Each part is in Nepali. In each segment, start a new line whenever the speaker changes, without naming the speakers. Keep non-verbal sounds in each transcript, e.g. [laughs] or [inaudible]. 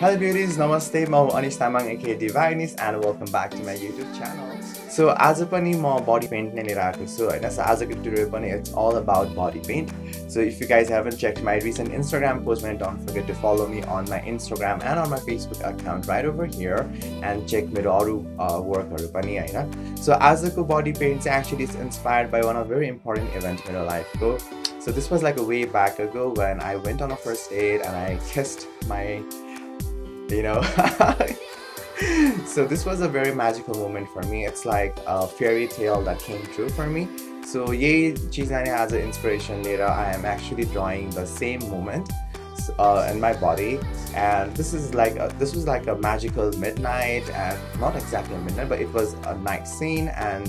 Hello beauties, namaste, म अनिस तामाङ एके डिभाइनिस and welcome back to my YouTube channel so आज पनि म बडी पेन्ट नै लिएर आएको छु होइन? सो आजको ट्युटोरियल पनि it's all about body paint so if you guys haven't check my recent Instagram post भने don't forget to follow me on my Instagram and on my Facebook account right over here and check मेरो अरू वर्कहरू पनि होइन? सो आजको बडी पेन्ट चाहिँ actually is inspired by one of very important event मेरो लाइफको So this was like a way back ago when I went on a first date and I kissed my you know? [laughs] So this was a very magical moment for me. It's like a fairy tale that came true for me. So yay as an inspiration later i am actually drawing the same moment uh, in my body. And this is like a, this was like a magical midnight and not exactly midnight but it was a night scene and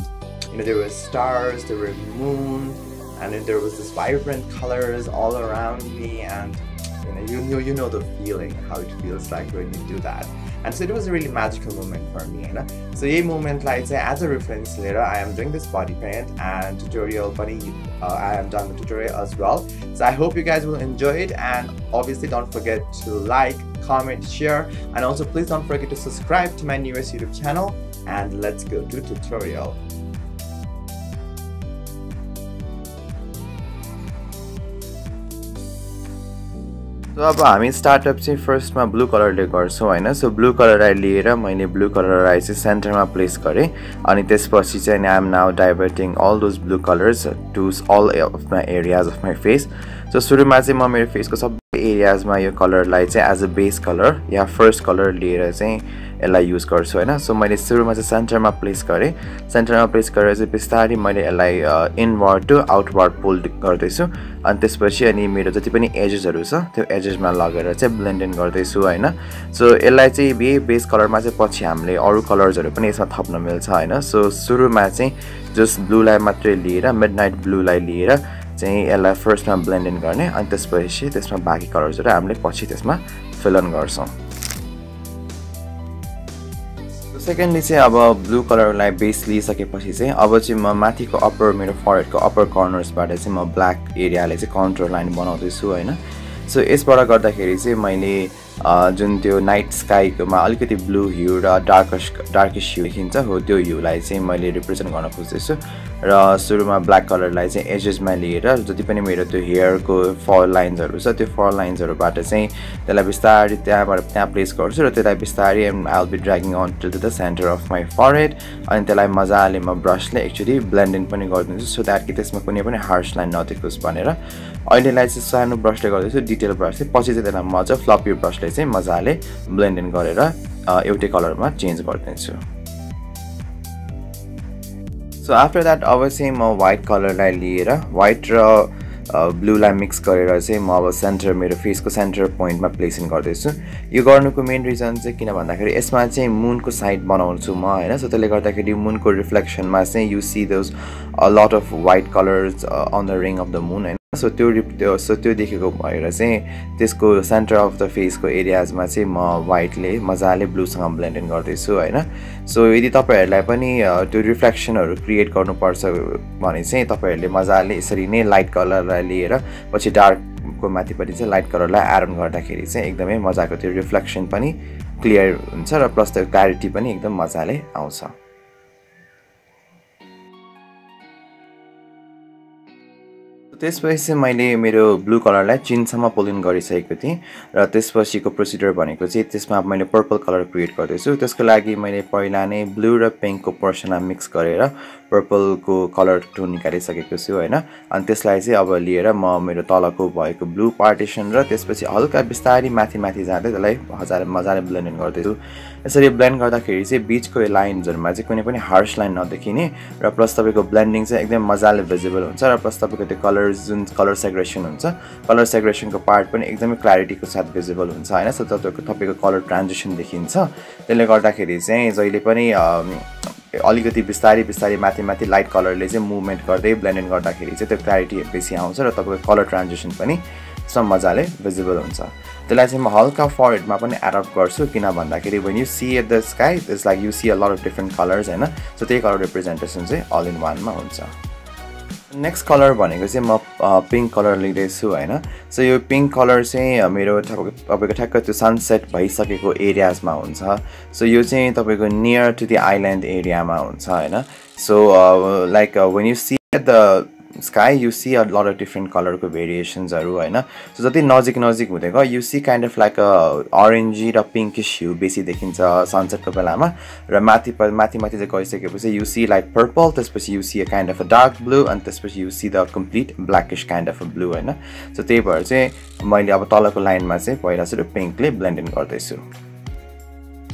you know there were stars there were moon and then there was this vibrant colors all around me and you know you know you know the feeling how it feels like when you do that. And so it was a really magical moment for me So so moment like as a reference later, I am doing this body paint and tutorial, tutorial uh, I am doing the tutorial as well. So I hope you guys will enjoy it, and obviously don't forget to like comment share and also please don't forget to subscribe to my newest youtube channel. And let's go to tutorial. So अब हामी स्टार्टअप चाहिँ फर्स्टमा ब्लू कलरले गर्छौँ होइन? सो ब्लू कलरलाई लिएर मैले ब्लू कलरलाई चाहिँ सेन्टरमा प्लेस गरेँ। अनि त्यसपछि चाहिँ I am now diverting all those blue colours to all of my areas of my face so सुरुमा चाहिँ म मेरो फेसको सबै एरियाजमा यो कलरलाई चाहिँ एज अ बेस कलर या फर्स्ट कलर लिएर चाहिँ यसलाई युज गर्छु होइन? सो मैले सुरुमा चाहिँ सेन्टरमा प्लेस गरेँ। सेन्टरमा प्लेस गरेर चाहिँ बिस्तारै मैले यसलाई इनवर्ड टु आउटवर्ड पोल्ड गर्दैछु। अनि त्यसपछि अनि मेरो जति पनि एजेसहरू छ त्यो एजेसमा लगेर चाहिँ ब्लेन्डेन गर्दैछु होइन? सो यसलाई चाहिँ यही बेस कलरमा चाहिँ पछि हामीले अरू कलर्सहरू पनि यसमा थप्न मिल्छ होइन? सो सुरुमा चाहिँ जस ब्लूलाई मात्रै लिएर मिड नाइट ब्लूलाई लिएर चाहिँ यसलाई फर्स्टमा ब्लेन्डेन गर्ने। अनि त्यसपछि त्यसमा बाँकी कलर्सहरू हामीले पछि त्यसमा फिलन गर्छौँ। सेकेन्डली चाहिँ अब ब्लू कलरलाई बेस लिइसकेपछि चाहिँ अब चाहिँ म माथिको अप्पर मेरो फरेडको अप्पर कर्नर्सबाट चाहिँ म ब्ल्याक एरियाले चाहिँ कन्ट्रोल लाइन बनाउँदैछु होइन? सो यसबाट गर्दाखेरि चाहिँ मैले जुन त्यो नाइट स्काईकोमा अलिकति ब्लू ह्यू र डार्कस डार्केस ह्यू देखिन्छ हो त्यो ह्यूलाई चाहिँ मैले रिप्रेजेन्ट गर्न खोज्दैछु। र सुरुमा ब्ल्याक कलरलाई चाहिँ एजेसमा लिएर जति पनि मेरो त्यो हेयरको फल लाइन्सहरू छ त्यो फल लाइन्सहरूबाट चाहिँ त्यसलाई बिस्तारै त्यहाँबाट त्यहाँ प्लेस गर्छु र त्यसलाई बिस्तारै I be dragging on to the centre of my forehead अनि त्यसलाई मजाले म ब्रसले एक्चुली ब्लेन्डिङ पनि गरिदिन्छु सो द्याट कि त्यसमा कुनै पनि हार्स लाइन नदेखोस् भनेर। अहिलेलाई चाहिँ सानो ब्रसले गर्दैछु डिटेल ब्रस चाहिँ पछि चाहिँ त्यसलाई मजा फ्लपी ब्रसले चाहिँ मजाले ब्लेन्डिङ गरेर एउटै कलरमा चेन्ज गरिदिन्छु। सो आफ्टर द्याट चाहिँ म वाइट कलरलाई लिएर वाइट र ब्लूलाई मिक्स गरेर चाहिँ म अब सेन्टर मेरो फेसको सेन्टर पोइन्टमा प्लेसिङ गर्दैछु। यो गर्नुको मेन रिजन चाहिँ किन भन्दाखेरि यसमा चाहिँ मुनको साइड बनाउँछु म होइन? सो त्यसले गर्दाखेरि मुनको रिफ्लेक्सनमा चाहिँ you see those lot of white colours on the ring of the moon होइन? सो त्यो रिप सो त्यो देखेको भएर चाहिँ त्यसको सेन्टर अफ द फेसको एरियाजमा चाहिँ म वाइटले मजाले ब्लूसँग ब्लेन्डेन गर्दैछु होइन? सो यदि तपाईँहरूलाई पनि त्यो रिफ्लेक्सनहरू क्रिएट गर्नुपर्छ भने चाहिँ तपाईँहरूले मजाले यसरी नै लाइट कलरलाई लिएर पछि डार्कको माथिपट्टि चाहिँ लाइट कलरलाई आयरन गर्दाखेरि चाहिँ एकदमै मजाको त्यो रिफ्लेक्सन पनि क्लियर हुन्छ र प्लस त्यो क्ल्यारिटी पनि एकदम मजाले आउँछ। त्यसपछि मैले मेरो ब्लू कलरलाई चिनसम्म पोलिन गरिसकेको थिएँ र त्यसपछिको प्रोसिडर भनेको चाहिँ त्यसमा मैले पर्पल कलर क्रिएट गर्दैछु। त्यसको लागि मैले पहिला नै ब्लू र पिङ्कको पर्सनलाई मिक्स गरेर पर्पलको कलर टोन निकालिसकेको छु होइन? अनि त्यसलाई चाहिँ अब लिएर म मेरो तलको भएको ब्लू पार्टिसन र त्यसपछि हल्का बिस्तारै माथि माथि जाँदै त्यसलाई हजारे मजाले ब्लेन्ड गर्दैछु। यसरी ब्लेन्ड गर्दाखेरि चाहिँ बिचको लाइन्सहरूमा चाहिँ कुनै पनि हार्स लाइन नदेखिने र प्लस तपाईँको ब्लेन्डिङ चाहिँ एकदम मजाले भिजिबल हुन्छ र प्लस तपाईँको त्यो जुन कलर सेग्रेसन हुन्छ कलर सेग्रेसनको पार्ट पनि एकदमै क्ल्यारिटीको साथ भिजिबल हुन्छ होइन? सो तपाईँको तपाईँको कलर ट्रान्जेक्सन देखिन्छ। त्यसले गर्दाखेरि चाहिँ जहिले पनि अलिकति बिस्तारै बिस्तारै माथि माथि लाइट कलरले चाहिँ मुभमेन्ट गर्दै ब्लेन्डेड गर्दाखेरि चाहिँ त्यो क्ल्यारिटी बेसी आउँछ र तपाईँको कलर ट्रान्जेक्सन पनि सब मजाले भिजिबल हुन्छ। त्यसलाई चाहिँ म हल्का फरेडमा पनि एडप्ट गर्छु किन भन्दाखेरि when you see at the sky it's like you see a lot of different colours होइन? सो त्यही कलर रिप्रेजेन्टेसन चाहिँ अल इन वानमा हुन्छ। नेक्स्ट कलर भनेको चाहिँ म पिङ्क कलर लिँदैछु होइन? सो यो पिङ्क कलर चाहिँ मेरो तपाईँको ठ्याक्क त्यो सनसेट भइसकेको एरियाजमा हुन्छ। सो यो चाहिँ तपाईँको नियर टु दि आइल्यान्ड एरियामा हुन्छ होइन? So like when you see the sky you see a lot of different कलरको भेरिएसन्सहरू होइन? सो जति नजिक नजिक हुँदै गयो you see kind of like a orangey र पिङ्किस ह्यू बेसी देखिन्छ सनसेटको बेलामा। र माथि माथि माथि चाहिँ गइसकेपछि यु सी लाइक पर्पल त्यसपछि you see a kind of a dark blue अनि त्यसपछि you see the complete blackish kind of a blue होइन? सो त्यही भएर चाहिँ मैले अब तलको लाइनमा चाहिँ पहिला सुरु पिङ्कले ब्लेन्ड गर्दैछु।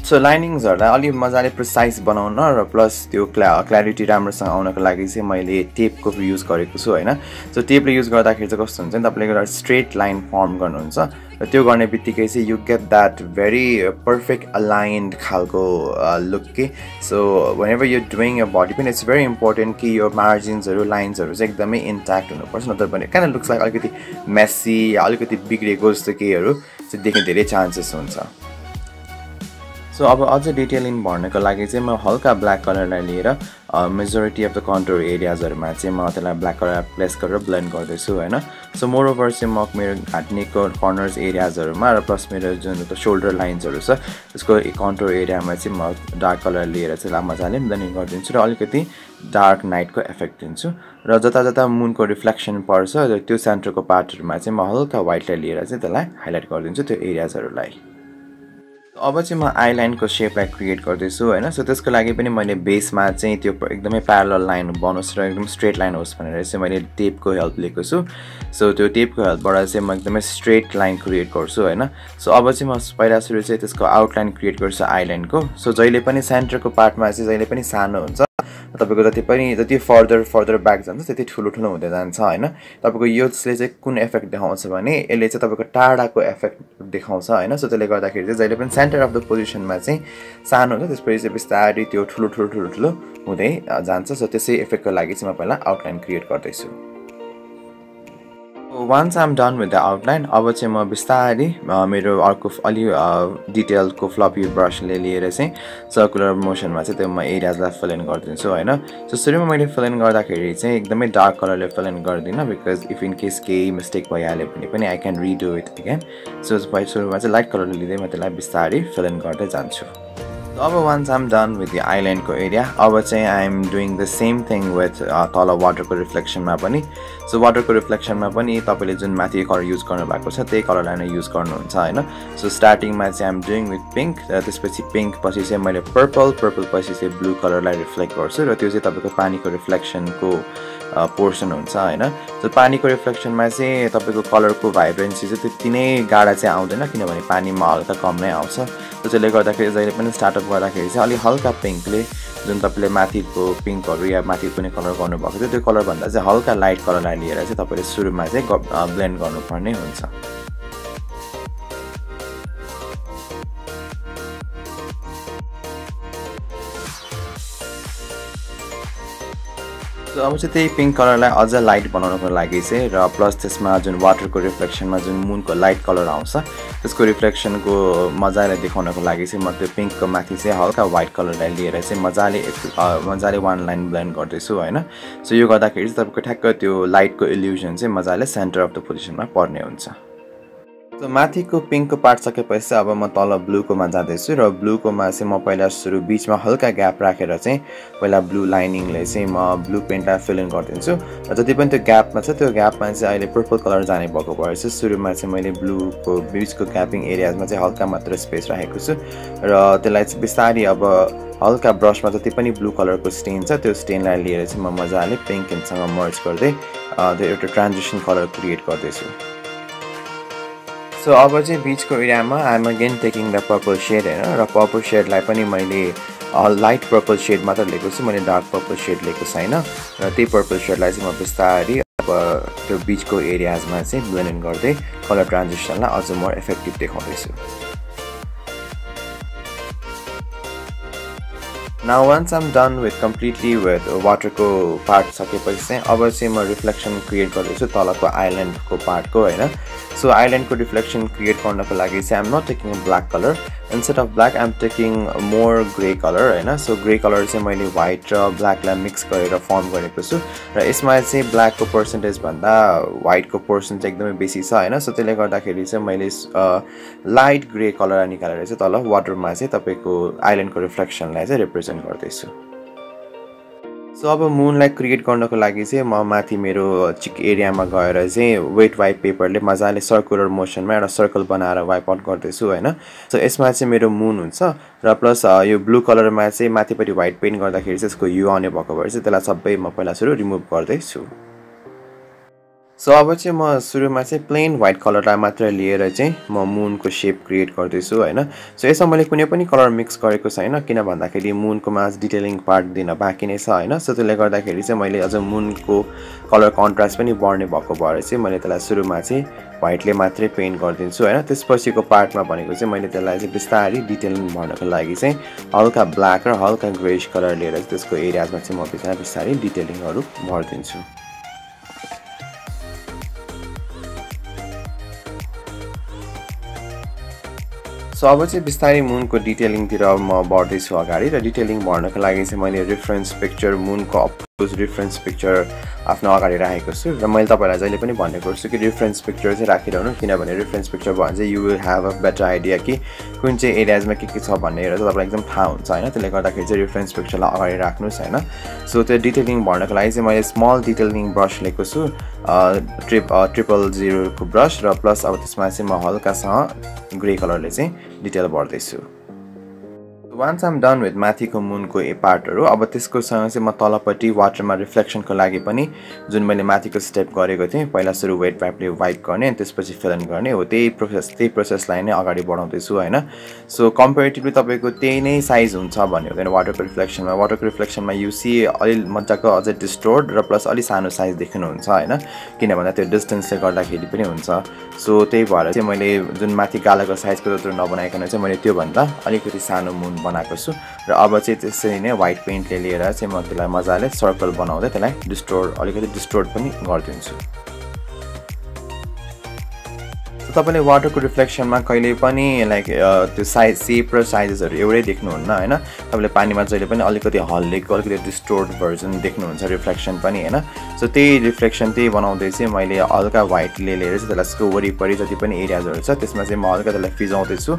सो लाइनिङ्सहरूलाई अलिक मजाले प्रिसाइज बनाउन र प्लस त्यो क्ला क्ल्यारिटी राम्रोसँग आउनको लागि चाहिँ मैले टेपको युज गरेको छु होइन? सो टेपले युज गर्दाखेरि चाहिँ कस्तो हुन्छ नि तपाईँले एउटा स्ट्रेट लाइन फर्म गर्नुहुन्छ र त्यो गर्ने बित्तिकै चाहिँ you get that very perfect aligned खालको लुक कि? So whenever you doing your body पनि इट्स भेरी इम्पोर्टेन्ट कि यो मार्जिन्सहरू लाइन्सहरू चाहिँ एकदमै इन्ट्याक्ट हुनुपर्छ। नत्र भने कान लुक्स लाइक अलिकति मेसी अलिकति बिग्रेको जस्तो केहीहरू चाहिँ देख्ने धेरै चान्सेस हुन्छ। सो अब अझ डिटेलिङ भर्नको लागि चाहिँ म हल्का ब्ल्याक कलरलाई लिएर मेजोरिटी अफ द कन्ट्रोल एरियाजहरूमा चाहिँ म त्यसलाई ब्ल्याक कलर प्लेस गरेर ब्लेन्ड गर्दैछु होइन? सो मोर ओभर चाहिँ म मेरो घाँट्नेको कर्नर्स एरियाजहरूमा र प्लस मेरो जुन सोल्डर लाइन्सहरू छ त्यसको कन्ट्रोल एरियामा चाहिँ म डार्क कलर लिएर चाहिँ मजाले ब्लेन्डिङ गरिदिन्छु र अलिकति डार्क नाइटको इफेक्ट दिन्छु। र जता जता मुनको रिफ्लेक्सन पर्छ त्यो सेन्टरको पार्टहरूमा चाहिँ म हल्का वाइटलाई लिएर चाहिँ त्यसलाई हाइलाइट गरिदिन्छु त्यो एरियाजहरूलाई अब चाहिँ म आइलाइनको सेपलाई क्रिएट गर्दैछु होइन? सो त्यसको लागि पनि मैले बेसमा चाहिँ त्यो एकदमै प्यारल लाइन बनोस् र एकदम स्ट्रेट लाइन होस् भनेर चाहिँ मैले टेपको हेल्प लिएको छु। सो त्यो टेपको हेल्पबाट चाहिँ म एकदमै स्ट्रेट लाइन क्रिएट गर्छु होइन? सो अब चाहिँ म पहिला सुरु चाहिँ त्यसको आउटलाइन क्रिएट गर्छु आइलाइनको सो जहिले पनि सेन्टरको पार्टमा चाहिँ जहिले पनि सानो हुन्छ तपाईँको जति पनि जति फर्दर फर्दर ब्याक जान्छ त्यति ठुलो ठुलो हुँदै जान्छ होइन? तपाईँको यसले चाहिँ कुन इफेक्ट देखाउँछ भने यसले चाहिँ तपाईँको टाढाको इफेक्ट देखाउँछ होइन? सो त्यसले गर्दाखेरि चाहिँ जहिले पनि सेन्टर अफ द पोजिसनमा चाहिँ सानो हुन्छ त्यसपछि चाहिँ बिस्तारै त्यो ठुलो ठुलो ठुलो ठुलो हुँदै जान्छ। सो त्यसै इफेक्टको लागि चाहिँ म पहिला आउटलाइन क्रिएट गर्दैछु। Once I'm done with the outline अब चाहिँ म बिस्तारै मेरो अर्को अलि डिटेलको फ्लपी ब्रसले लिएर चाहिँ सर्कुलर मोसनमा चाहिँ त्यो म एरियाजलाई फिल इन गरिदिन्छु होइन? सो सुरुमा मैले फिल इन गर्दाखेरि चाहिँ एकदमै डार्क कलरले फिल इन गर्दिनँ बिकज इफ इन केस केही मिस्टेक भइहाल्यो भने पनि I can redo it again so सुरुमा चाहिँ लाइट कलरले लिँदै म त्यसलाई बिस्तारै फिल इन गर्दै जान्छु। अब वान्स आम डन विथ आइल्यान्डको एरिया अब चाहिँ I am doing the same thing with तल वाटरको रिफ्लेक्सनमा पनि। सो वाटरको रिफ्लेक्सनमा पनि तपाईँले जुन माथि कलर युज गर्नुभएको छ त्यही कलरलाई नै युज गर्नुहुन्छ होइन? सो स्टार्टिङमा चाहिँ आइएम डुइङ विथ पिङ्क र त्यसपछि पिङ्क पछि चाहिँ मैले पर्पल पर्पल पछि चाहिँ ब्लू कलरलाई रिफ्लेक्ट गर्छु र त्यो चाहिँ तपाईँको पानीको रिफ्लेक्सनको पोर्सन हुन्छ होइन? सो पानीको रिफ्लेक्सनमा चाहिँ तपाईँको कलरको भाइब्रेन्सी चाहिँ त्यति नै गाडा चाहिँ आउँदैन किनभने पानीमा हल्का कम नै आउँछ। त्यसैले गर्दाखेरि जहिले पनि स्टार्टअप गर्दाखेरि चाहिँ अलिक हल्का पिङ्कले जुन तपाईँले माथिको पिङ्कहरू या माथि कुनै कलर गर्नुभएको थियो त्यो कलरभन्दा चाहिँ हल्का लाइट कलरलाई लिएर चाहिँ तपाईँले सुरुमा चाहिँ ब्लेन्ड गर्नुपर्ने हुन्छ। अब चाहिँ त्यही पिङ्क कलरलाई अझ लाइट बनाउनको लागि चाहिँ र प्लस त्यसमा जुन वाटरको रिफ्लेक्सनमा जुन मुनको लाइट कलर आउँछ त्यसको रिफ्लेक्सनको मजाले देखाउनको लागि चाहिँ म त्यो पिङ्कको माथि चाहिँ हल्का वाइट कलरलाई लिएर चाहिँ मजाले मजाले वान लाइन ब्लेन्ड गर्दैछु होइन? सो यो गर्दाखेरि चाहिँ तपाईँको ठ्याक्क त्यो लाइटको इल्युजन चाहिँ मजाले सेन्टर अफ द पोजिसनमा पर्ने हुन्छ। सो माथिको पिङ्कको पार्ट सकेपछि चाहिँ अब म तल ब्लूकोमा जाँदैछु र ब्लूकोमा चाहिँ म पहिला सुरु बिचमा हल्का ग्याप राखेर चाहिँ पहिला ब्लू लाइनिङले चाहिँ म ब्लू पेन्टलाई फिल इन गरिदिन्छु र जति पनि त्यो ग्यापमा छ त्यो ग्यापमा चाहिँ अहिले पर्पल कलर जाने भएको भएर चाहिँ सुरुमा चाहिँ मैले ब्लूको बिचको ग्यापिङ एरियाजमा चाहिँ हल्का मात्र स्पेस राखेको छु र त्यसलाई चाहिँ बिस्तारै अब हल्का ब्रसमा जति पनि ब्लू कलरको स्टेन छ त्यो स्टेनलाई लिएर चाहिँ म मजाले पिङ्क एन्डसँग मर्च गर्दै त्यो एउटा ट्रान्जेक्सन कलर क्रिएट गर्दैछु। सो अब चाहिँ बिचको एरियामा I'm again taking the purple shade होइन? र पर्पल सेडलाई पनि मैले लाइट पर्पल सेड मात्र लिएको छु। मैले डार्क पर्पल सेड लिएको छैन र त्यही पर्पल सेडलाई चाहिँ म बिस्तारै अब त्यो बिचको एरियाजमा चाहिँ ब्लेन्ड गर्दै कलर ट्रान्जेक्सनलाई अझ म effective देखाउँदैछु। Now once I'm done with completely with वाटरको part सकेपछि चाहिँ अब चाहिँ म रिफ्लेक्सन क्रिएट गर्दैछु तलको आइल्यान्डको पार्टको होइन? सो आइल्यान्डको रिफ्लेक्सन क्रिएट गर्नको लागि चाहिँ I'm not taking black colour instead of black I'm taking more grey colour होइन सो ग्रे कलर चाहिँ मैले व्हाइट र ब्ल्याकलाई मिक्स गरेर फर्म गरेको छु र यसमा चाहिँ ब्ल्याकको पर्सेन्टेजभन्दा व्हाइटको पर्सेन्ट चाहिँ एकदमै बेसी छ होइन सो त्यसले गर्दाखेरि चाहिँ मैले लाइट ग्रे कलर निकालेर चाहिँ तल वाटरमा चाहिँ तपाईँको आइल्यान्डको रिफ्लेक्सनलाई चाहिँ रिप्रेजेन्ट गर्दैछु सो अब मुनलाई क्रिएट गर्नको लागि चाहिँ म माथि मेरो चिक एरियामा गएर चाहिँ वेट वाइप पेपरले मजाले सर्कुलर मोसनमा एउटा सर्कल बनाएर वाइप आउट गर्दैछु होइन? सो यसमा चाहिँ मेरो मुन हुन्छ र प्लस यो ब्लू कलरमा चाहिँ माथिपट्टि व्हाइट पेन्ट गर्दाखेरि चाहिँ यसको यु आउने भएको भएर चाहिँ त्यसलाई सबै म पहिला सुरु रिमुभ गर्दैछु। सो अब चाहिँ म सुरुमा चाहिँ प्लेन व्हाइट कलरलाई मात्र लिएर चाहिँ म मुनको सेप क्रिएट गर्दैछु होइन? सो यसमा मैले कुनै पनि कलर मिक्स गरेको छैन किन भन्दाखेरि मुनकोमा डिटेलिङ पार्ट दिन बाँकी नै छ होइन? सो त्यसले गर्दाखेरि चाहिँ मैले अझ मुनको कलर कन्ट्रास्ट पनि बढ्ने भएको भएर चाहिँ मैले त्यसलाई सुरुमा चाहिँ व्हाइटले मात्रै पेन्ट गरिदिन्छु होइन? त्यसपछिको पार्टमा भनेको चाहिँ मैले त्यसलाई चाहिँ बिस्तारै डिटेलिङ भर्नको लागि चाहिँ हल्का ब्ल्याक र हल्का ग्रेस कलर लिएर त्यसको एरियाजमा चाहिँ म बिस्तारै बिस्तारै डिटेलिङहरू भरिदिन्छु। सो अब चाहिँ बिस्तारै मुनको डिटेलिङतिर म बढ्दैछु अगाडि र डिटेलिङ भर्नको लागि चाहिँ मैले रिफरेन्स पिक्चर मुनको अप्रोच रिफरेन्स पिक्चर आफ्नो अगाडि राखेको छु र मैले तपाईँलाई जहिले पनि भन्ने गर्छु कि रिफरेन्स पिक्चर चाहिँ राखिरहनु किनभने रिफरेन्स पिक्चर भयो भने चाहिँ you will have a better idea कि कुन चाहिँ एरियाजमा के के छ भन्ने चाहिँ तपाईँलाई एकदम थाहा हुन्छ होइन। त्यसले गर्दाखेरि चाहिँ रिफरेन्स पिक्चरलाई अगाडि राख्नुहोस् होइन। सो त्यो डिटेलिङ भर्नको लागि चाहिँ मैले स्मल डिटेलिङ ब्रस लिएको छु ट्रिप ट्रिपल जिरोको ब्रस र प्लस अब त्यसमा चाहिँ म हल्कासँग ग्रे कलरले चाहिँ डिटेल भर्दैछु। वान्स आम डन विथ माथिको मुनको ए पार्टहरू अब त्यसको सँग चाहिँ म तलपट्टि वाटरमा रिफ्लेक्सनको लागि पनि जुन मैले माथिको स्टेप गरेको थिएँ पहिला सुरु वेट पाइपले वाइप गर्ने अनि त्यसपछि फिलन गर्ने हो त्यही प्रोसेस त्यही प्रोसेसलाई नै अगाडि बढाउँदैछु होइन? सो कम्पेरिटिभली तपाईँको त्यही नै साइज हुन्छ भन्ने हुँदैन वाटरको रिफ्लेक्सनमा वाटरको रिफ्लेक्सनमा युसी अलि मजाको अझै डिस्टोर्ड र प्लस अलिक सानो साइज देख्नुहुन्छ होइन? किन भन्दा त्यो डिस्टेन्सले गर्दाखेरि पनि हुन्छ। सो त्यही भएर चाहिँ मैले जुन माथि गालाको साइजको जत्रो नबनाइकन चाहिँ मैले त्योभन्दा अलिकति सानो मुन बनाएको छु। र अब चाहिँ त्यसरी नै व्हाइट पेन्टले लिएर चाहिँ म त्यसलाई मजाले सर्कल बनाउँदै त्यसलाई डिस्टोर अलिकति डिस्टोर्ड पनि गरिदिन्छु। तपाईँले वाटरको रिफ्लेक्सनमा कहिले पनि लाइक त्यो साइज सेप र साइजेसहरू एउटै देख्नुहुन्न होइन? तपाईँले पानीमा जहिले पनि अलिकति हल्लेको अलिकति डिस्टोर्ड भर्जन देख्नुहुन्छ रिफ्लेक्सन पनि होइन? सो त्यही रिफ्लेक्सन त्यही बनाउँदै चाहिँ मैले हल्का व्हाइटले लिएर चाहिँ त्यसलाई त्यसको वरिपरि जति पनि एरियाजहरू छ त्यसमा चाहिँ म हल्का त्यसलाई फिजाउँदैछु।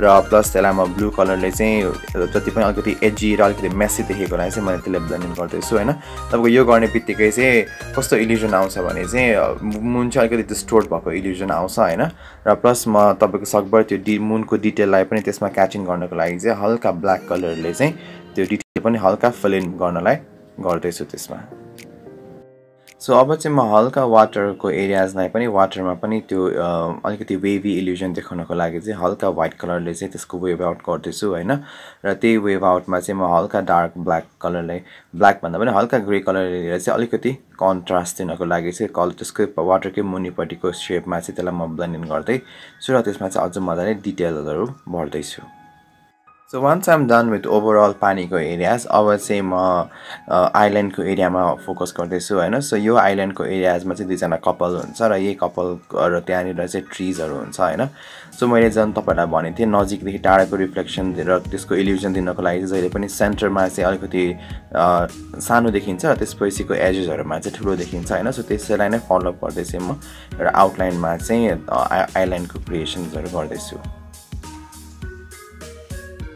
र प्लस त्यसलाई म ब्लू कलरले चाहिँ जति पनि अलिकति एजी र अलिकति मेसी देखेकोलाई चाहिँ मैले त्यसलाई ब्लेन्डिङ गर्दैछु होइन? तपाईँको यो गर्ने बित्तिकै चाहिँ कस्तो इल्युजन आउँछ भने चाहिँ मुन चाहिँ अलिकति डिस्टोर्ड भएको इल्युजन आउँछ होइन? र प्लस म तपाईँको सकभर त्यो डि मुनको डिटेललाई पनि त्यसमा क्याचिङ गर्नको लागि चाहिँ हल्का ब्ल्याक कलरले चाहिँ त्यो डिटेल पनि हल्का फिल इन गर्नलाई गर्दैछु त्यसमा। सो अब चाहिँ म हल्का वाटरको एरियाजलाई पनि वाटरमा पनि त्यो अलिकति वेभी इल्युजन देखाउनको लागि चाहिँ हल्का वाइट कलरले चाहिँ त्यसको वेभ आउट गर्दैछु होइन? र त्यही वेभ आउटमा चाहिँ म हल्का डार्क ब्ल्याक कलरले ब्ल्याकभन्दा पनि हल्का ग्रे कलरले लिएर चाहिँ अलिकति कन्ट्रास्ट दिनको लागि चाहिँ कल त्यसको वाटरकै मुनिपट्टिको सेपमा चाहिँ त्यसलाई म ब्लेन्डिङ गर्दै छु र त्यसमा चाहिँ अझ मजाले डिटेलहरू भर्दैछु। So once I'm done with overall पानीको एरियाज अब चाहिँ म आइल्यान्डको एरियामा फोकस गर्दैछु होइन? सो यो आइल्यान्डको एरियाजमा चाहिँ दुईजना कपाल हुन्छ र यही कपाल र त्यहाँनिर चाहिँ ट्रिजहरू हुन्छ होइन? सो मैले झन् तपाईँहरूलाई भनेको थिएँ नजिकदेखि टाढाको रिफ्लेक्सन र त्यसको इल्युजन दिनको लागि जहिले पनि सेन्टरमा चाहिँ अलिकति सानो देखिन्छ र त्यसपछिको एजेसहरूमा चाहिँ ठुलो देखिन्छ होइन? सो त्यसैलाई नै फलोअप गर्दै म एउटा आउटलाइनमा चाहिँ आइल्यान्डको क्रिएसन्सहरू गर्दैछु।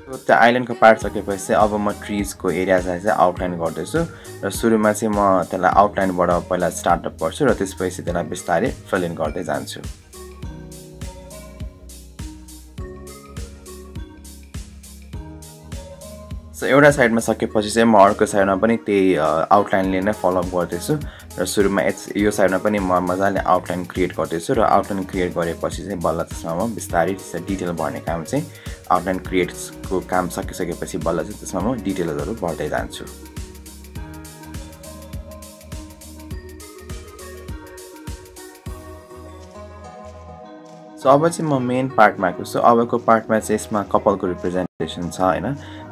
त्यो आइल्यान्डको पार्ट सकेपछि चाहिँ अब म ट्रिजको एरियालाई चाहिँ आउटलाइन गर्दैछु र सुरुमा चाहिँ म त्यसलाई आउटलाइनबाट पहिला स्टार्टअप गर्छु र त्यसपछि त्यसलाई बिस्तारै इन गर्दै जान्छु। सो एउटा साइडमा सकेपछि चाहिँ म अर्को साइडमा पनि त्यही आउटलाइनले नै फलोअप गर्दैछु। र सुरुमा एच यो साइडमा पनि म मजाले आउटलाइन क्रिएट गर्दैछु र आउटलाइन क्रिएट गरेपछि चाहिँ बल्ल त्यसमा म बिस्तारै डिटेल भर्ने काम चाहिँ आउटलाइन क्रिएट्सको काम सकिसकेपछि बल्ल चाहिँ त्यसमा म डिटेलहरू भर्दै जान्छु। सो अब चाहिँ म मेन पार्टमा आएको छु। अबको पार्टमा चाहिँ यसमा कपालको रिप्रेजेन्टेसन छ होइन?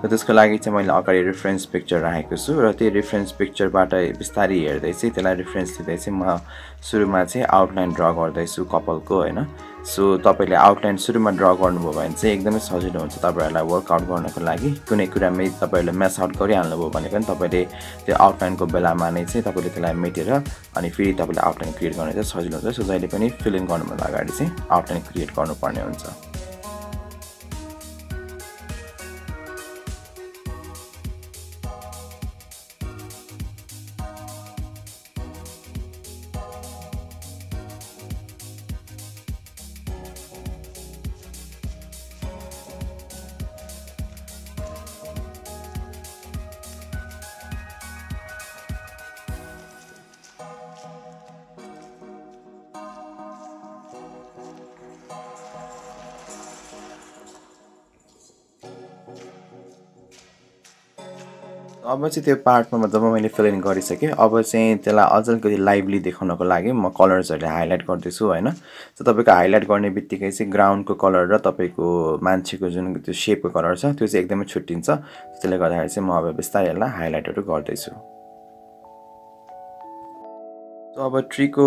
र त्यसको लागि चाहिँ मैले अगाडि रिफरेन्स पिक्चर राखेको छु र त्यो रिफरेन्स पिक्चरबाट बिस्तारै हेर्दै चाहिँ त्यसलाई रिफरेन्स लिँदै चाहिँ म सुरुमा चाहिँ आउटलाइन ड्र गर्दैछु कपालको होइन? सो तपाईँले आउटलाइन सुरुमा ड्र गर्नुभयो भने चाहिँ एकदमै सजिलो हुन्छ तपाईँहरूलाई वर्कआउट गर्नको लागि। कुनै कुरामै तपाईँहरूले मेस आउट गरिहाल्नुभयो भने पनि तपाईँले त्यो आउटलाइनको बेलामा नै चाहिँ तपाईँले त्यसलाई मेटेर अनि फेरि तपाईँले आउटलाइन क्रिएट गर्ने चाहिँ सजिलो हुन्छ। सो जहिले पनि फिलिङ गर्नुभन्दा अगाडि चाहिँ आउटलाइन क्रिएट गर्नुपर्ने हुन्छ। अब चाहिँ त्यो पार्टमा जब मैले फिल गरिसकेँ। अब चाहिँ त्यसलाई अझ अलिकति लाइभली देखाउनको लागि म कलर्सहरूले हाइलाइट गर्दैछु होइन? सो तपाईँको हाइलाइट गर्ने बित्तिकै चाहिँ ग्राउन्डको कलर र तपाईँको मान्छेको जुन त्यो सेपको कलर छ त्यो चाहिँ एकदमै छुट्टिन्छ। त्यसले गर्दाखेरि चाहिँ म अब बिस्तारै यसलाई हाइलाइटहरू गर्दैछु। अब ट्रीको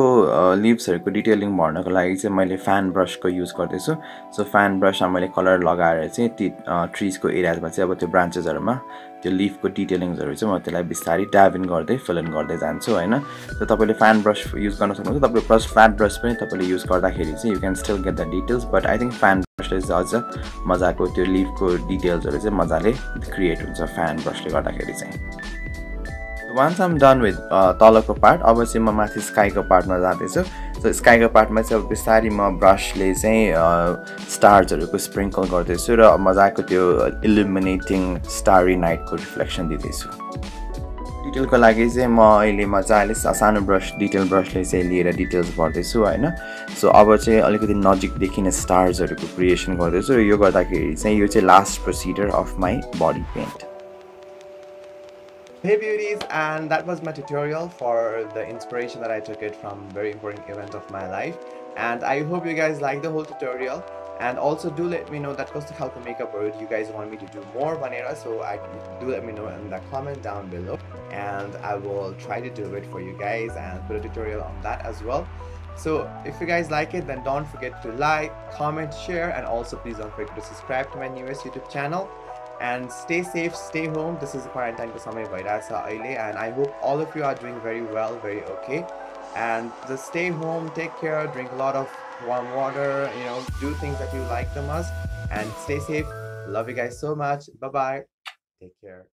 लिभ्सहरूको डिटेलिङ भर्नको लागि चाहिँ मैले फ्यान ब्रसको युज गर्दैछु। सो फ्यान ब्रसमा मैले कलर लगाएर चाहिँ ती ट्रिजको एरियाजमा चाहिँ अब त्यो ब्रान्चेसहरूमा त्यो लिफको डिटेलिङ्सहरू चाहिँ म त्यसलाई बिस्तारै इन गर्दै फिल इन गर्दै जान्छु होइन? र तपाईँले फ्यान ब्रस युज गर्न सक्नुहुन्छ। तपाईँले प्लस फ्ल्याट ब्रस पनि तपाईँले युज गर्दाखेरि चाहिँ you can still get the details but I think fan ब्रसले चाहिँ अझ मजाको त्यो लिफको डिटेल्सहरू चाहिँ मजाले क्रिएट हुन्छ फ्यान ब्रसले गर्दाखेरि चाहिँ। वान्स आम डन विथ तलको पार्ट अब चाहिँ म माथि स्काईको पार्टमा जाँदैछु। सो स्काईको पार्टमा चाहिँ अब बिस्तारी म ब्रसले चाहिँ स्टार्सहरूको स्प्रिङ्कल गर्दैछु र मजाको त्यो इल्युमिनेटिङ स्टारी नाइटको रिफ्लेक्सन दिँदैछु। डिटेलको लागि चाहिँ म अहिले मजाले सानो ब्रस डिटेल ब्रसले चाहिँ लिएर डिटेल्स भर्दैछु होइन? सो अब चाहिँ अलिकति नजिकदेखि नै स्टार्सहरूको क्रिएसन गर्दैछु र यो गर्दाखेरि चाहिँ यो चाहिँ last procedure of my body paint Hey beauties and that was my tutorial for the inspiration that I took it from very important event of my life. And I hope you guys like the whole tutorial. And also do let me know that cost of makeup or you guys want me to do more vanilla so I do let me know in the comment down below. And I will try to do it for you guys and put a tutorial on that as well. So if you guys like it then don't forget to like comment share and also please don't forget to subscribe to my newest youtube channel and stay safe stay home. This is the quarantine for samay bhairasa uh, aile and i hope all of you are doing very well very okay. And just stay home take care drink a lot of warm water you know do things that you like the most. And stay safe. Love you guys so much. Bye bye take care